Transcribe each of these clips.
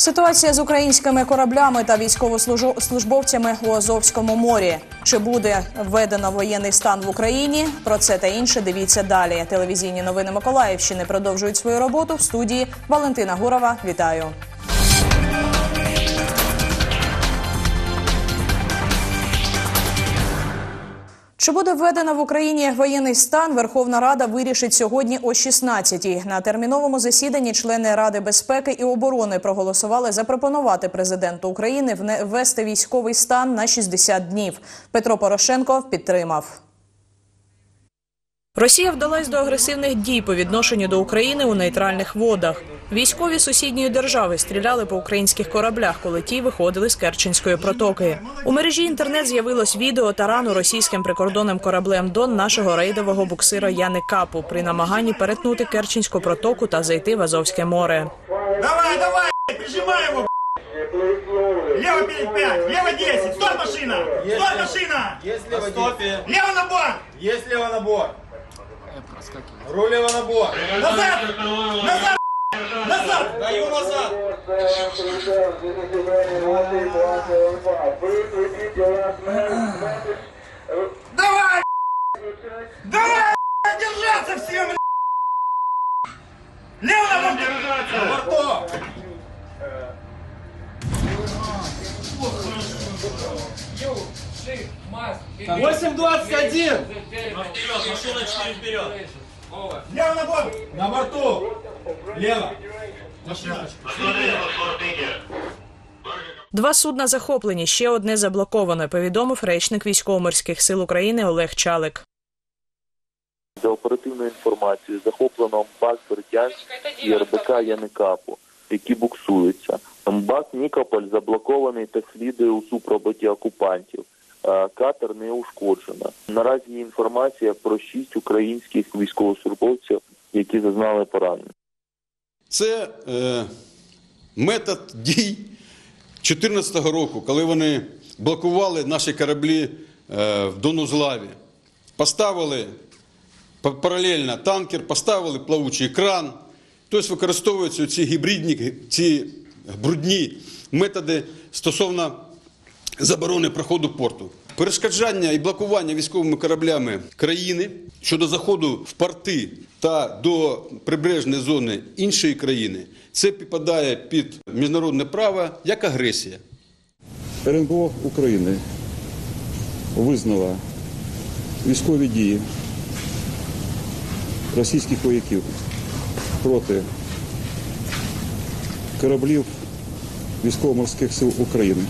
Ситуація з українськими кораблями та військовослужбовцями у Азовському морі. Чи буде введено воєнний стан в Україні? Про це та інше дивіться далі. Телевізійні новини Миколаївщини продовжують свою роботу в студії Валентина Гурова. Вітаю. Чи буде введено в Україні воєнний стан? Верховна Рада вирішить сьогодні о 16-й. На терміновому засіданні члени Ради безпеки і оборони проголосували запропонувати президенту України ввести військовий стан на 60 днів. Петро Порошенко підтримав. Росія вдалась до агресивних дій по відношенню до України у нейтральних водах. Військові сусідньої держави стріляли по українських кораблях, коли ті виходили з Керченської протоки. У мережі інтернет з'явилось відео тарану російським прикордонним кораблем Дон нашого рейдового буксира Яни Капу при намаганні перетнути Керченську протоку та зайти в Азовське море. Давай, давай, блядь. Лево перед 5, лево 10, стоп машина, стоп машина, Есть лево стопе. лево на борт, А с каким? Рулево на блок. Назад! Назад! Назад! Даю назад! Давай! Давай! Держаться всем! Лево! Держаться! Бортово! Йоу! На борт, На борту. Восемь двадцать один. лево на борт. На борту. Лево. Два судна захоплені, ще одне заблоковане. Повідомив речник військово-морських сил України Олег Чалик. За оперативною інформацією захоплено МБАК Бердянськ і РБК Яникапу, які буксуються. МБАК Нікополь заблокований та слідує у супроводі окупантів. Е, Катер не ушкоджено. Наразі є інформація про шість українських військовослужбовців, які зазнали поранення. Це е, метод дій 2014 року, коли вони блокували наші кораблі е, в Донузлаві. Поставили паралельно танкер, поставили плавучий кран. Тобто використовуються ці гібридні, ці брудні методи стосовно заборони проходу порту. Перешкоджання і блокування військовими кораблями країни щодо заходу в порти та до прибережної зони іншої країни це підпадає під міжнародне право як агресія. РНБО України визнала військові дії російських вояків проти кораблів військово-морських сил України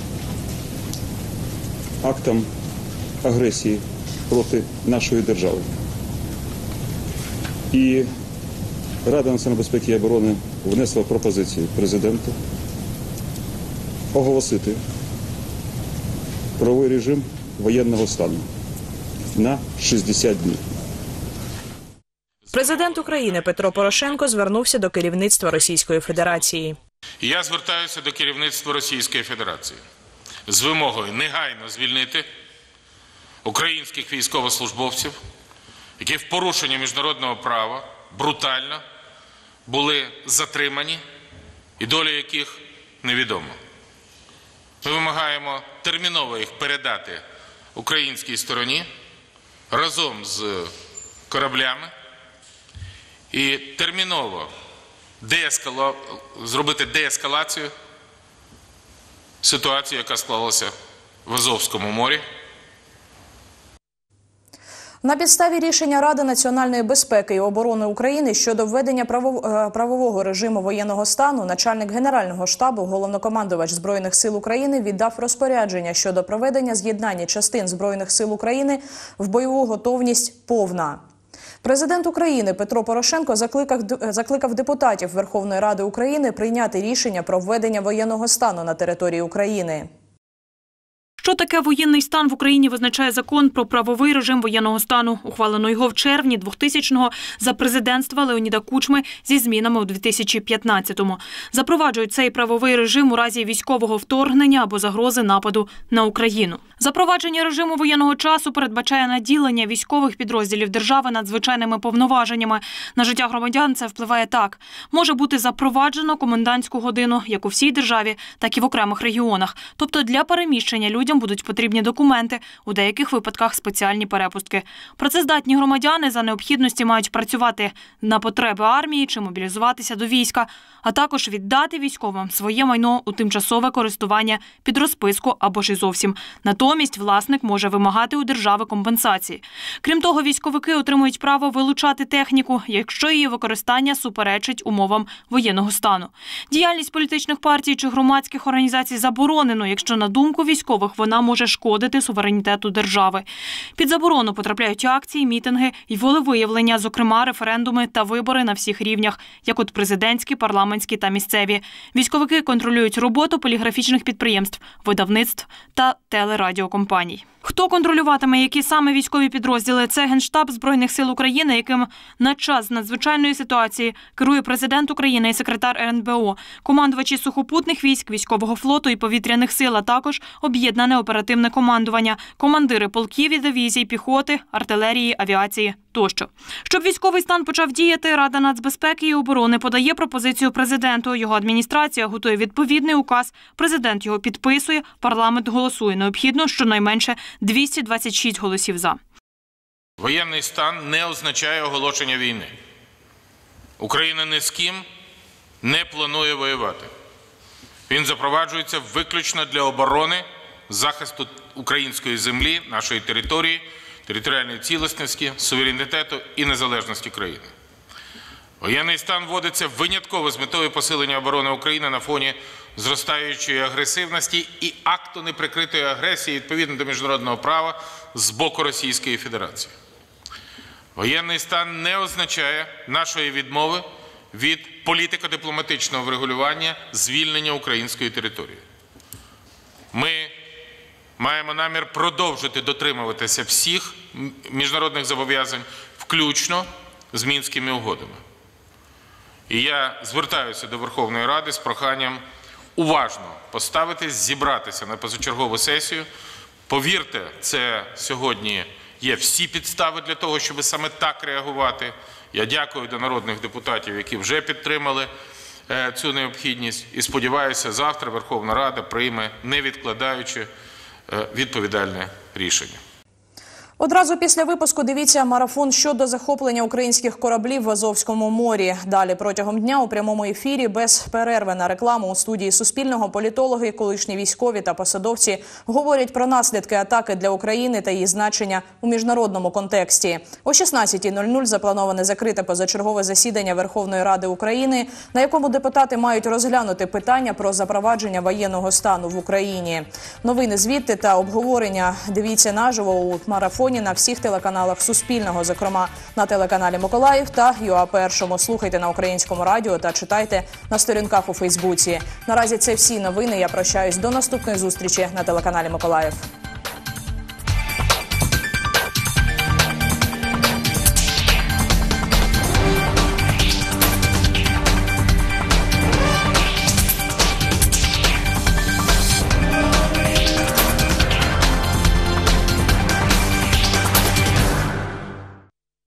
актом агресії проти нашої держави. І Рада національної безпеки і оборони внесла пропозицію президенту оголосити правовий режим воєнного стану на 60 днів. Президент України Петро Порошенко звернувся до керівництва Російської Федерації. Я звертаюся до керівництва Російської Федерації з вимогою негайно звільнити українських військовослужбовців, які в порушенні міжнародного права брутально були затримані і доля яких невідома. Ми вимагаємо терміново їх передати українській стороні разом з кораблями і терміново деескала... зробити деескалацію ситуації, яка склалася в Азовському морі. На підставі рішення Ради національної безпеки і оборони України щодо введення е, правового режиму воєнного стану, начальник генерального штабу, головнокомандувач збройних сил України віддав розпорядження щодо проведення з'єднання частин збройних сил України в бойову готовність повна. Президент України Петро Порошенко закликав закликав депутатів Верховної Ради України прийняти рішення про введення воєнного стану на території України. Що таке воєнний стан в Україні визначає закон про правовий режим воєнного стану. Ухвалено його в червні 2000-го за президентства Леоніда Кучми зі змінами у 2015-му. Запроваджують цей правовий режим у разі військового вторгнення або загрози нападу на Україну. Запровадження режиму воєнного часу передбачає наділення військових підрозділів держави надзвичайними повноваженнями. На життя громадян це впливає так: може бути запроваджено комендантську годину як у всій державі, так і в окремих регіонах. Тобто для переміщення людям будуть потрібні документи, у деяких випадках спеціальні перепустки. Працездатні громадяни за необхідності мають працювати на потреби армії чи мобілізуватися до війська, а також віддати військовим своє майно у тимчасове користування під розписку або ж і зовсім. Натомість власник може вимагати у держави компенсації. Крім того, військовики отримують право вилучати техніку, якщо її використання суперечить умовам воєнного стану. Діяльність політичних партій чи громадських організацій заборонено, якщо на думку військових вона може шкодити суверенітету держави. Під заборону потрапляють акції, мітинги і волевиявлення, зокрема референдуми та вибори на всіх рівнях, як от президентські, парламентські та місцеві. Військовики контролюють роботу поліграфічних підприємств, видавництв та телерадіокомпаній. Хто контролюватиме, які саме військові підрозділи? Це генштаб збройних сил України, яким на час надзвичайної ситуації керує президент України і секретар РНБО, командувачі сухопутних військ, військового флоту і повітряних сил, а також об'єднане оперативне командування, командири полків і дивізій, піхоти, артилерії, авіації тощо. Щоб військовий стан почав діяти, Рада нацбезпеки і оборони подає пропозицію президенту. Його адміністрація готує відповідний указ. Президент його підписує. Парламент голосує. Необхідно щонайменше 226 голосів за. Воєнний стан не означає оголошення війни. Україна ні з ким не планує воювати. Він запроваджується виключно для оборони, захисту української землі, нашої території, територіальної цілісності, суверенітету і незалежності країни. Воєнний стан вводиться винятково з метою посилення оборони України на фоні зростаючої агресивності і акту неприкритої агресії відповідно до міжнародного права з боку Російської Федерації. Воєнний стан не означає нашої відмови від політико-дипломатичного врегулювання звільнення української території. Ми маємо намір продовжити дотримуватися всіх міжнародних зобов'язань, включно з мінськими угодами. І я звертаюся до Верховної Ради з проханням уважно поставитись, зібратися на позачергову сесію. Повірте, це сьогодні є всі підстави для того, щоб саме так реагувати. Я дякую до народних депутатів, які вже підтримали е, цю необхідність. І сподіваюся, завтра Верховна Рада прийме, не відкладаючи, відповідальне рішення. Одразу після випуску дивіться марафон щодо захоплення українських кораблів в Азовському морі. Далі протягом дня у прямому ефірі без перерви на рекламу у студії Суспільного політологи, колишні військові та посадовці говорять про наслідки атаки для України та її значення у міжнародному контексті. О 16.00 заплановане закрите позачергове засідання Верховної Ради України, на якому депутати мають розглянути питання про запровадження воєнного стану в Україні. Новини звідти та обговорення дивіться наживо у марафоні на всіх телеканалах Суспільного, зокрема на телеканалі Миколаїв та ЮА Першому. Слухайте на українському радіо та читайте на сторінках у Фейсбуці. Наразі це всі новини. Я прощаюсь до наступної зустрічі на телеканалі Миколаїв.